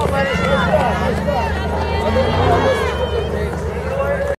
Vai,